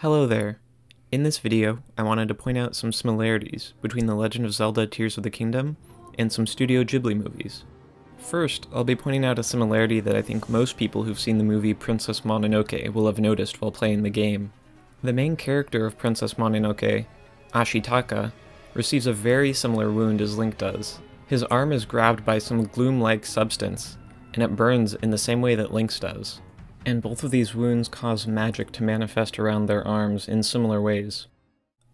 Hello there. In this video, I wanted to point out some similarities between The Legend of Zelda Tears of the Kingdom and some Studio Ghibli movies. First, I'll be pointing out a similarity that I think most people who've seen the movie Princess Mononoke will have noticed while playing the game. The main character of Princess Mononoke, Ashitaka, receives a very similar wound as Link does. His arm is grabbed by some gloom-like substance, and it burns in the same way that Link's does. And both of these wounds cause magic to manifest around their arms in similar ways.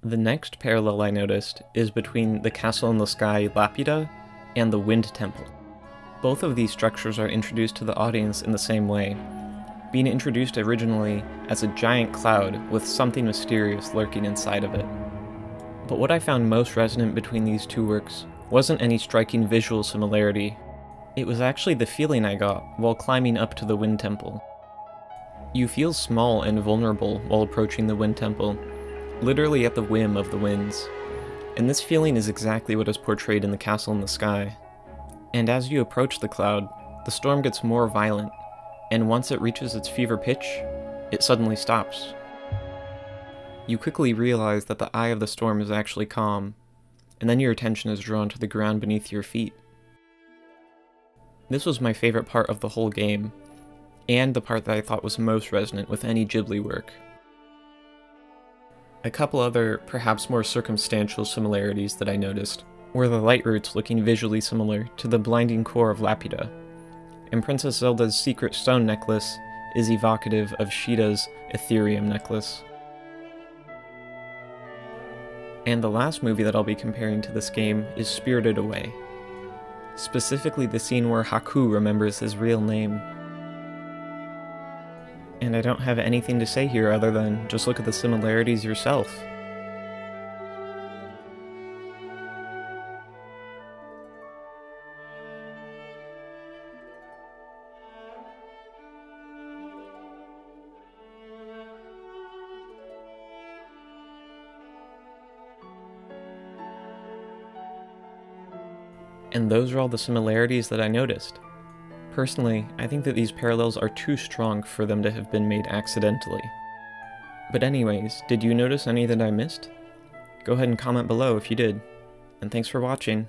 The next parallel I noticed is between the Castle in the Sky Laputa and the Wind Temple. Both of these structures are introduced to the audience in the same way, being introduced originally as a giant cloud with something mysterious lurking inside of it. But what I found most resonant between these two works wasn't any striking visual similarity, it was actually the feeling I got while climbing up to the Wind Temple. You feel small and vulnerable while approaching the Wind Temple, literally at the whim of the winds. And this feeling is exactly what is portrayed in the castle in the sky. And as you approach the cloud, the storm gets more violent, and once it reaches its fever pitch, it suddenly stops. You quickly realize that the eye of the storm is actually calm, and then your attention is drawn to the ground beneath your feet. This was my favorite part of the whole game, and the part that I thought was most resonant with any Ghibli work. A couple other, perhaps more circumstantial similarities that I noticed were the light roots looking visually similar to the blinding core of Laputa, and Princess Zelda's secret stone necklace is evocative of Sheeta's Aetherium necklace. And the last movie that I'll be comparing to this game is Spirited Away. Specifically the scene where Haku remembers his real name. And I don't have anything to say here other than just look at the similarities yourself. And those are all the similarities that I noticed. Personally, I think that these parallels are too strong for them to have been made accidentally. But anyways, did you notice any that I missed? Go ahead and comment below if you did. And thanks for watching.